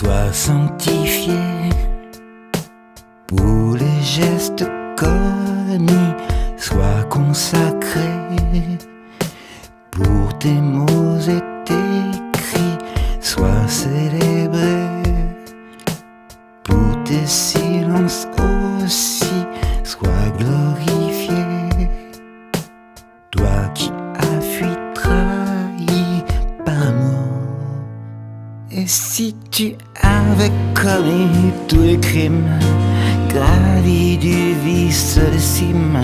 Sois sanctifié pour les gestes commis, sois consacré si tu avais commis tous les crimes, gravi du vice de cime,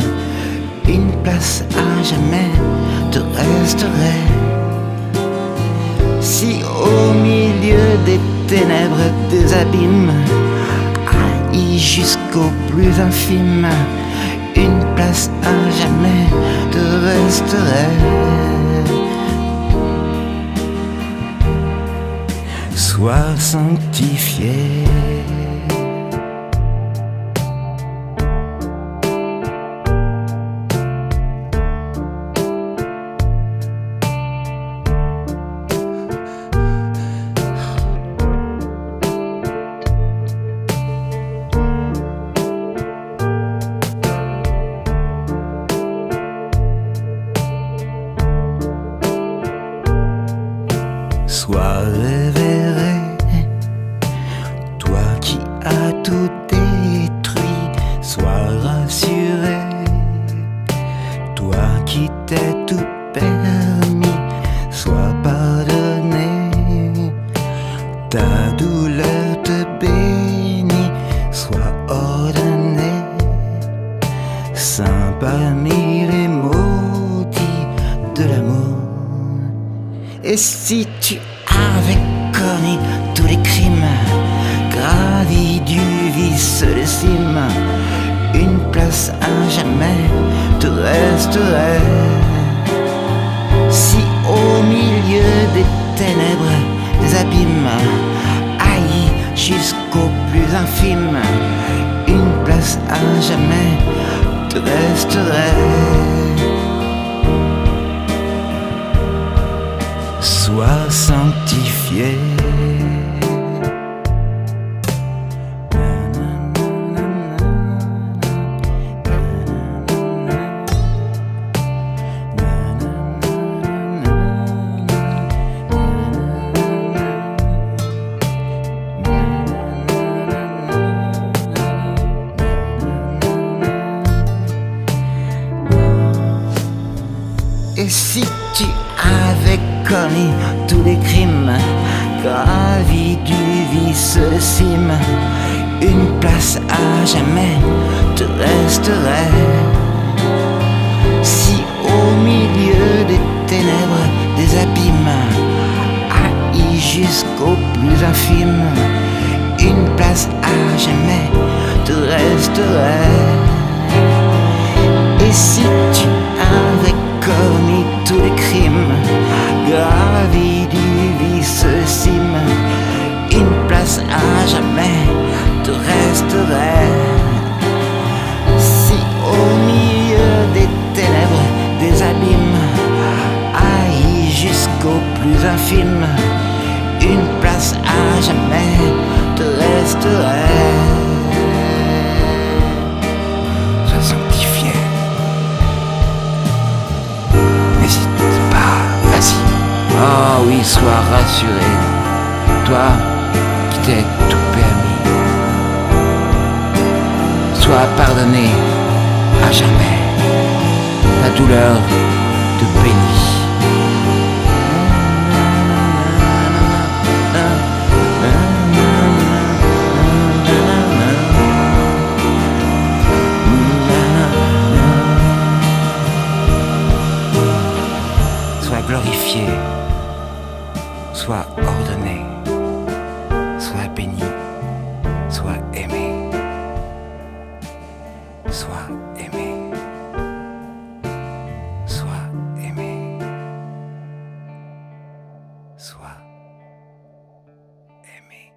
une place à jamais te resterait. Si au milieu des ténèbres des abîmes, haï jusqu'au plus infime, une place à jamais te resterait. Sois sanctifié. Sois révéré, tout permis, sois pardonné, ta douleur te bénit, sois ordonné, saint parmi les maudits de l'amour. Et si tu avais commis tous les crimes, Sois sanctifié. Tu avais commis tous les crimes, gravi du vice cime, une place à jamais te resterait. Si au milieu des ténèbres, des abîmes, haï jusqu'au plus infime, une place à jamais te resterait. Et si tu les crimes, gravi du vice cime, une place à jamais te resterait. Si au milieu des ténèbres, des abîmes, haï jusqu'au plus infime, une place à jamais Sois rassuré. Toi qui t'es tout permis. Sois pardonné à jamais. Ta douleur te bénit. Sois glorifié, Sois ordonné, soit béni, soit aimé, soit aimé, soit aimé, soit aimé.